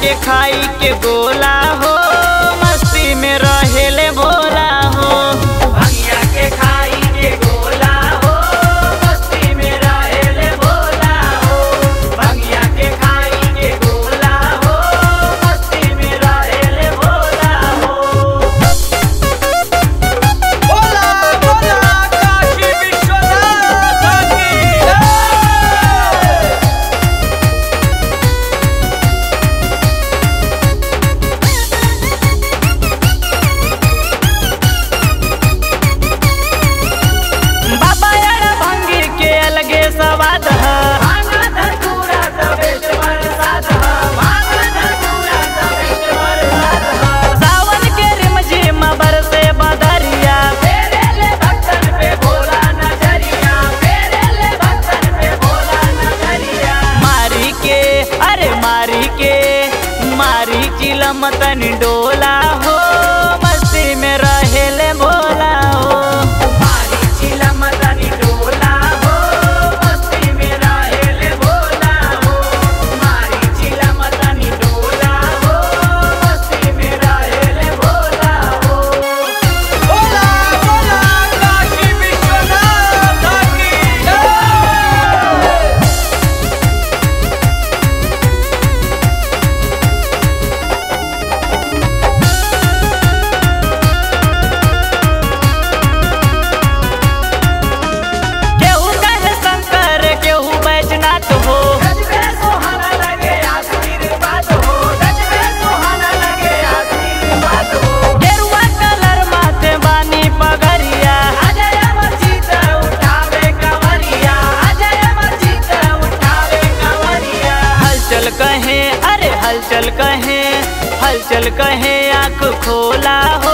के खाई के गोला हो। तन डोला हो। कहे अरे हलचल कहे हलचल कहे आँख खोला हो